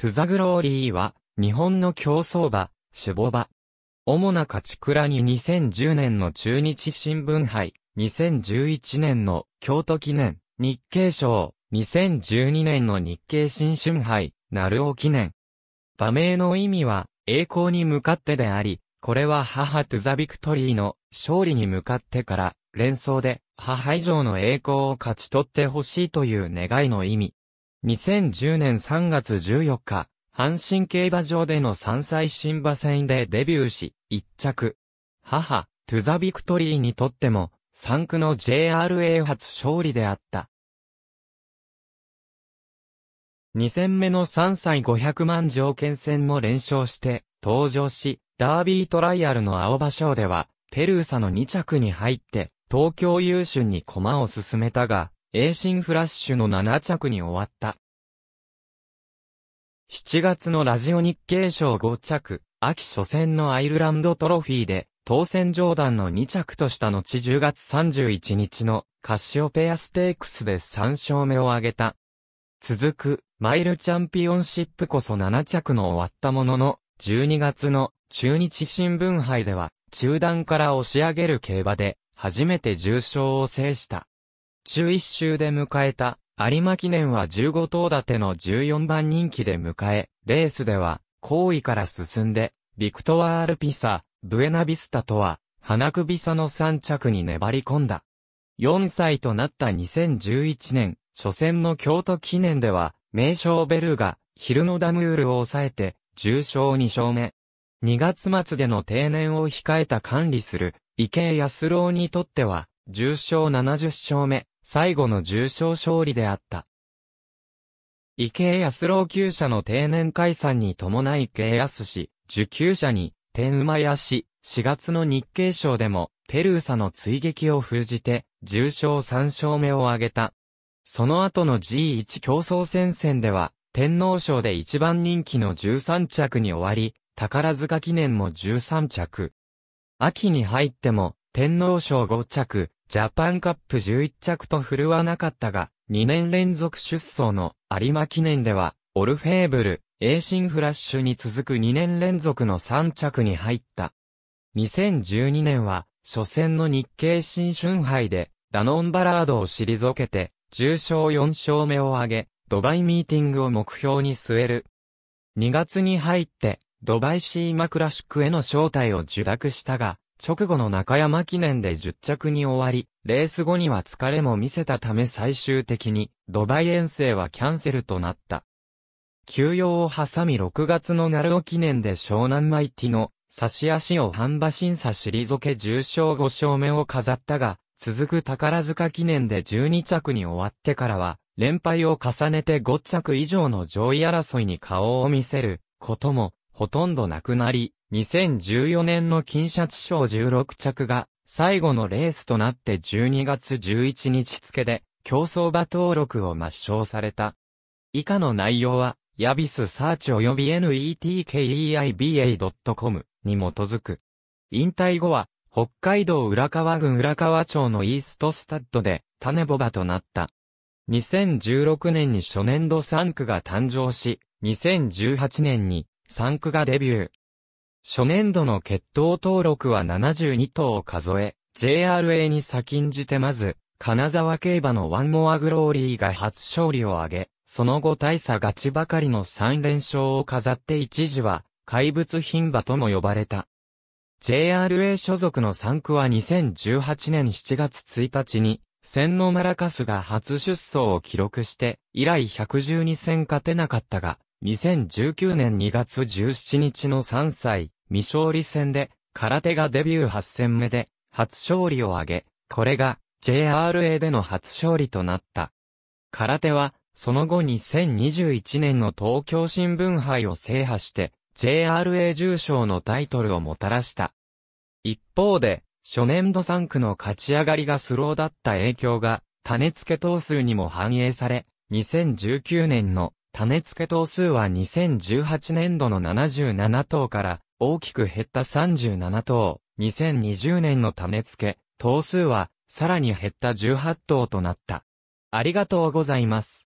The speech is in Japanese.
トゥザグローリーは、日本の競走馬、種牡馬。主な勝ち鞍に2010年の中日新聞杯、2011年の京都記念、日経賞、2012年の日経新春杯、鳴尾記念。馬名の意味は、栄光に向かってであり、これは母トゥザビクトリーの勝利に向かってから、連想で母以上の栄光を勝ち取ってほしいという願いの意味。2010年3月14日、阪神競馬場での3歳新馬戦でデビューし、1着。母、トゥザビクトリーにとっても、産駒の JRA 初勝利であった。2戦目の3歳500万条件戦も連勝して登場し、ダービートライアルの青葉賞では、ペルーサの2着に入って、東京優駿に駒を進めたが、エーシンフラッシュの7着に終わった。7月のラジオ日経賞5着、秋初戦のアイルランドトロフィーで、当選上段の2着とした後10月31日のカシオペアステークスで3勝目を挙げた。続く、マイルチャンピオンシップこそ7着の終わったものの、12月の中日新聞杯では、中段から押し上げる競馬で、初めて重賞を制した。中一周で迎えた、有馬記念は15頭立ての14番人気で迎え、レースでは、後位から進んで、ビクトワール・ピサ、ブエナビスタとは、花首差の3着に粘り込んだ。4歳となった2011年、初戦の京都記念では、名将ベルが、ヒルノダムールを抑えて、重賞2勝目。2月末での定年を控えた管理する、池江安郎にとっては、重賞70勝目。最後の重賞勝利であった。池江安郎厩舎の定年解散に伴い池江安氏、受給者に、天馬屋氏、4月の日経賞でも、ペルーサの追撃を封じて、重賞3勝目を挙げた。その後の G1 競争戦線では、天皇賞で一番人気の13着に終わり、宝塚記念も13着。秋に入っても、天皇賞5着、ジャパンカップ11着と振るわなかったが、2年連続出走の有馬記念では、オルフェーブル、エーシンフラッシュに続く2年連続の3着に入った。2012年は、初戦の日経新春杯で、ダノンバラードを退けて、重賞4勝目を挙げ、ドバイミーティングを目標に据える。2月に入って、ドバイシーマクラシックへの招待を受諾したが、直後の中山記念で10着に終わり、レース後には疲れも見せたため最終的にドバイ遠征はキャンセルとなった。休養を挟み6月の鳴尾記念で湘南マイティの差し足を半馬審査退け重賞5勝目を飾ったが、続く宝塚記念で12着に終わってからは、連敗を重ねて5着以上の上位争いに顔を見せることもほとんどなくなり、2014年の金シャチ賞16着が最後のレースとなって12月11日付で競走馬登録を抹消された。以下の内容は、ヤビスサーチ及び netkeiba.com に基づく。引退後は、北海道浦川郡浦川町のイーストスタッドで種ボバとなった。2016年に初年度3区が誕生し、2018年に3区がデビュー。初年度の決闘登録は72頭を数え、JRA に先んじてまず、金沢競馬のワンモアグローリーが初勝利を挙げ、その後大差勝ちばかりの3連勝を飾って一時は、怪物牝馬とも呼ばれた。JRA 所属の3区は2018年7月1日に、千のマラカスが初出走を記録して、以来112戦勝てなかったが、2019年2月17日の3歳、未勝利戦で、空手がデビュー8戦目で、初勝利を挙げ、これが、JRA での初勝利となった。空手は、その後2021年の東京新聞杯を制覇して、JRA 重賞のタイトルをもたらした。一方で、初年度3区の勝ち上がりがスローだった影響が、種付け頭数にも反映され、2019年の種付け頭数は2018年度の77頭から大きく減った37頭、2020年の種付け頭数はさらに減った18頭となった。ありがとうございます。